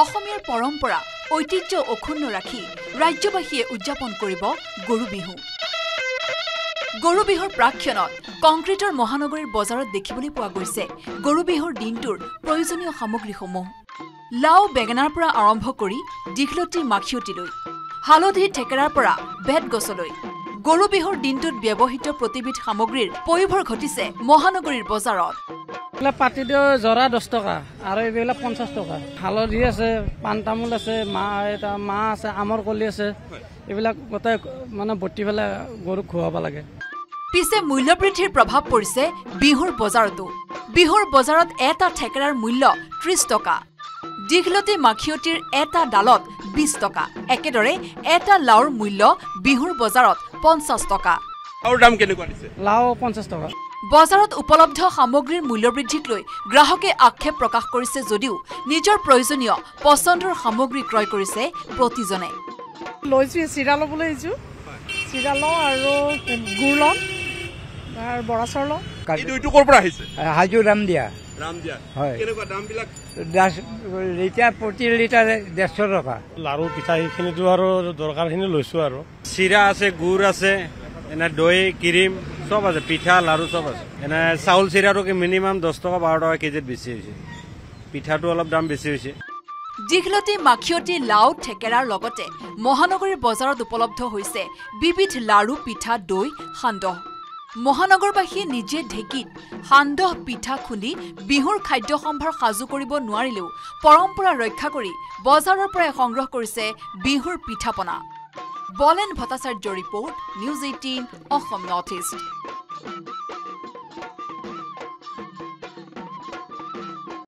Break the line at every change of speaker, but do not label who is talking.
অসমীয়াৰ পৰম্পৰা ঐতিহ্য অক্ষুণ্ণ ৰাখি ৰাজ্যবাসীয়ে উদযাপন কৰিব গৰু বিহু। গৰু বিহুৰ প্ৰাক্ষণত কংক্ৰিটৰ মহানগৰীৰ বজাৰত দেখিবলৈ পোৱা গৈছে গৰু বিহুৰ দিনটোৰ প্ৰয়োজনীয় সামগ্ৰীসমূহ। লাও বেঙেনাৰ পৰা আৰম্ভ কৰি দীঘলতী মাখিয়তীলৈ হালধি থেকেৰাৰ পৰা বেতগছলৈ গৰু বিহুৰ দিনটোত ব্যৱহৃত প্ৰতিবিধ সামগ্ৰীৰ পয়োভৰ ঘটিছে মহানগৰীৰ বজাৰত।
এইবিলাক পাতি দিওঁ জৰা দহ টকা। আৰু এইবিলাক পঞ্চাছ টকা। হালধি আছে পাণ তামোল আছে মাহ এটা মাহ আছে আমৰ কলি আছে। এইবিলাক গোটেই মানে বটি পেলাই গৰুক খুৱাব লাগে।
পিছে মূল্যবৃদ্ধিৰ প্ৰভাৱ পৰিছে বিহুৰ বজাৰতো। বিহুৰ বজাৰত এটা থেকেৰাৰ মূল্য ত্ৰিশ টকা। দীঘলতী মাখিয়তীৰ এটা ডালত বিশ টকা। একেদৰে এটা লাওৰ মূল্য বিহুৰ বজাৰত পঞ্চাছ টকা।
আৰু দাম কেনেকুৱা দিছে?
লাও পঞ্চাছ টকা।
বজাৰত উপলব্ধ সামগ্ৰীৰ মূল্যবৃদ্ধিক লৈ গ্ৰাহকে আক্ষেপ প্ৰকাশ কৰিছে যদিও নিজৰ প্ৰয়োজনীয় পচন্দৰ সামগ্ৰী ক্ৰয় কৰিছে প্ৰতিজনে।
লৈছোঁ চিৰা ল'বলৈ আহিছোঁ। চিৰা লওঁ আৰু গুৰ লওঁ আৰু বৰা চাউল লওঁ।
এই দৈটো ক'ৰ পৰা আহিছে?
হাজো দাম দিয়া
দাম দিয়া
হয়।
কেনেকুৱা দামবিলাক?
দহ লিটাৰ প্ৰতি লিটাৰ ডেৰশ টকা।
লাৰু পিঠা সেইখিনিতো আৰু দৰকাৰখিনি লৈছোঁ আৰু।
চিৰা আছে গুড় আছে এনে দৈ ক্ৰীম। চব আছে পিঠা লাৰু চব আছে এনে চাউল চিৰাটো মিনিমাম দহ টকা বাৰ টকা কেজিত বেছি হৈছে। পিঠাটো অলপ দাম বেছি হৈছে।
দীঘলতী মাখিয়তী লাও থেকেৰাৰ লগতে মহানগৰীৰ বজাৰত উপলব্ধ হৈছে বিবিধ লাৰু পিঠা দৈ সান্দহ। মহানগৰবাসীয়ে নিজে ঢেঁকীত সান্দহ পিঠা খুন্দি বিহুৰ খাদ্য সম্ভাৰ সাজু কৰিব নোৱাৰিলেও পৰম্পৰা ৰক্ষা কৰি বজাৰৰ পৰাই সংগ্ৰহ কৰিছে বিহুৰ পিঠা পনা Bolen Bhattacharya report News Eighteen Assam North East.